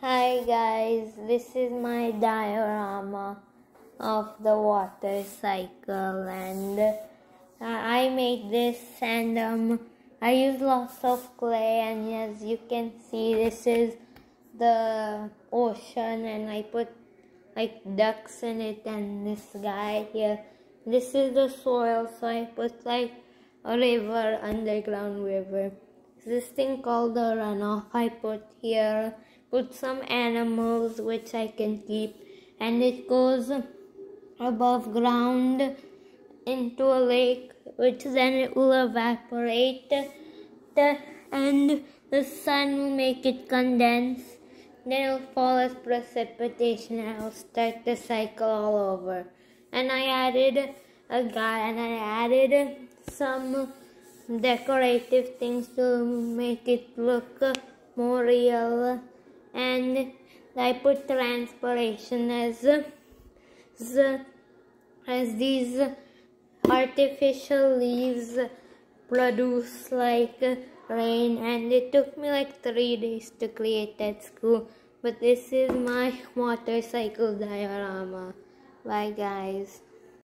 Hi guys, this is my diorama of the water cycle and uh, I made this and um, I used lots of clay and as you can see this is the ocean and I put like ducks in it and this guy here. This is the soil so I put like a river, underground river. This thing called the runoff I put here put some animals which I can keep and it goes above ground into a lake which then it will evaporate. And the sun will make it condense. Then it will fall as precipitation and I'll start the cycle all over. And I added a guy and I added some decorative things to make it look more real and I put transpiration as as, as these artificial leaves produce like rain and it took me like three days to create that school. But this is my water cycle diorama. Bye guys